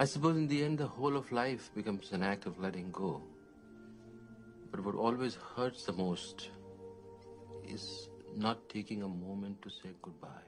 I suppose in the end, the whole of life becomes an act of letting go. But what always hurts the most is not taking a moment to say goodbye.